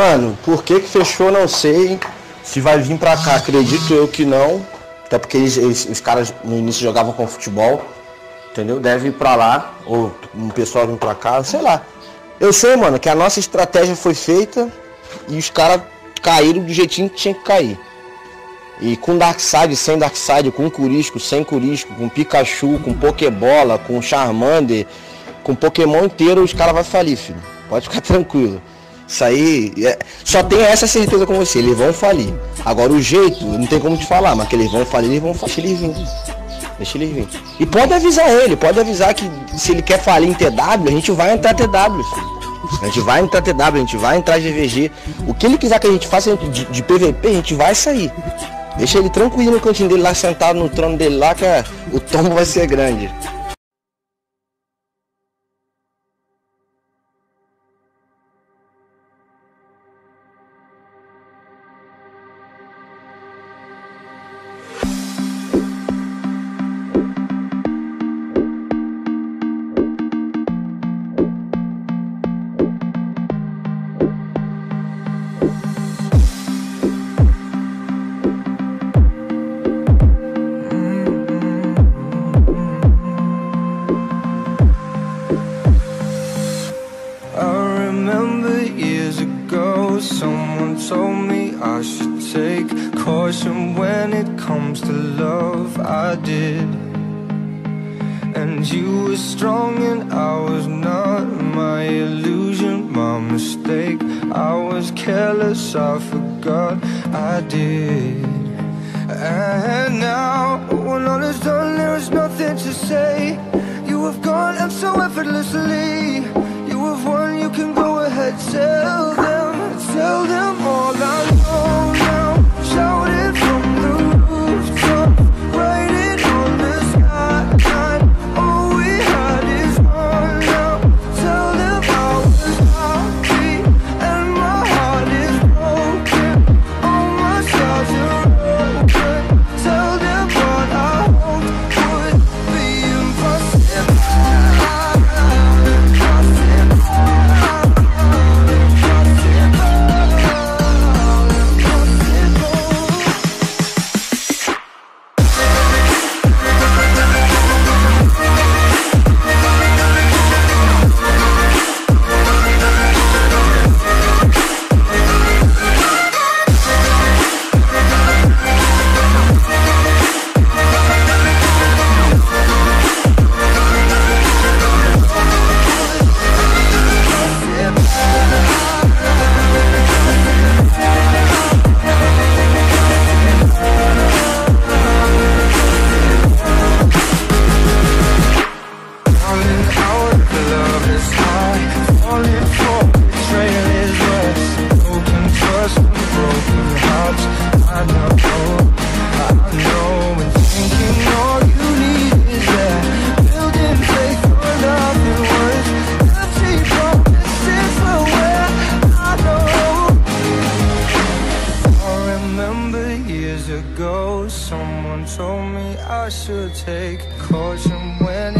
Mano, por que que fechou, não sei. Se vai vir pra cá, acredito eu que não. Até porque eles, eles- os caras no início jogavam com futebol. Entendeu? Deve ir pra lá. Ou um pessoal vir pra cá, sei lá. Eu sei, mano, que a nossa estratégia foi feita e os caras caíram do jeitinho que tinha que cair. E com Darkseid, sem Darkseid, com Curisco, sem Curisco, com Pikachu, com Pokébola, com Charmander, com Pokémon inteiro, os caras vão falir, filho. Pode ficar tranquilo. Isso aí, é- só tenho essa certeza com você, eles vão falir. Agora o jeito, não tem como te falar, mas que eles vão falir, eles vão falir, deixa eles vir. Deixa eles vir. E pode avisar ele, pode avisar que se ele quer falir em TW, a gente vai entrar TW, filho. A gente vai entrar TW, a gente vai entrar GVG. O que ele quiser que a gente faça de, de PVP, a gente vai sair. Deixa ele tranquilo no cantinho dele lá, sentado no trono dele lá, que o tombo vai ser grande. Take caution when it comes to love. I did. And you were strong and I was not. My illusion, my mistake. I was careless, I forgot I did. And now, when all is done, there is nothing to say. You have gone and so effortlessly. You have won, you can go ahead, tell them, someone told me I should take caution when